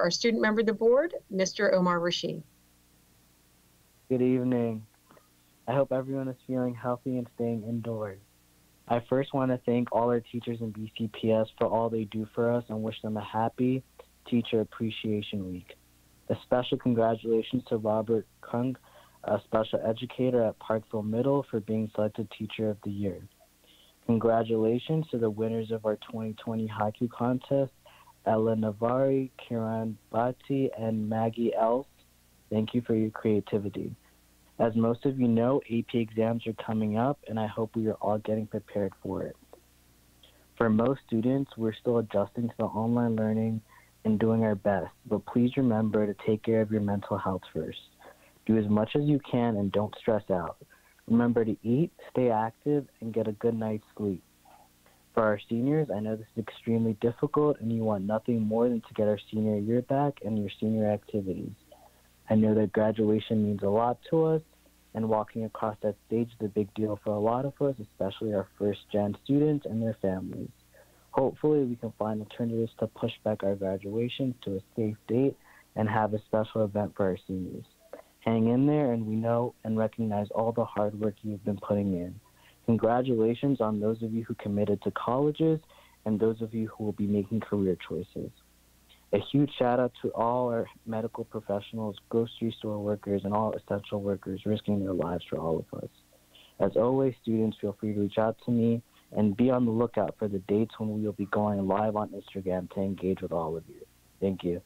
Our student member of the board, Mr. Omar Rashid. Good evening. I hope everyone is feeling healthy and staying indoors. I first want to thank all our teachers in BCPS for all they do for us and wish them a happy Teacher Appreciation Week. A special congratulations to Robert Kung, a special educator at Parkville Middle, for being selected Teacher of the Year. Congratulations to the winners of our 2020 haiku contest, Ella Navari, Kiran Bhatti, and Maggie Els. Thank you for your creativity. As most of you know, AP exams are coming up, and I hope we are all getting prepared for it. For most students, we're still adjusting to the online learning and doing our best, but please remember to take care of your mental health first. Do as much as you can and don't stress out. Remember to eat, stay active, and get a good night's sleep. For our seniors, I know this is extremely difficult and you want nothing more than to get our senior year back and your senior activities. I know that graduation means a lot to us, and walking across that stage is a big deal for a lot of us, especially our first gen students and their families. Hopefully, we can find alternatives to push back our graduation to a safe date and have a special event for our seniors. Hang in there, and we know and recognize all the hard work you've been putting in. Congratulations on those of you who committed to colleges and those of you who will be making career choices. A huge shout out to all our medical professionals, grocery store workers, and all essential workers risking their lives for all of us. As always, students, feel free to reach out to me and be on the lookout for the dates when we will be going live on Instagram to engage with all of you. Thank you.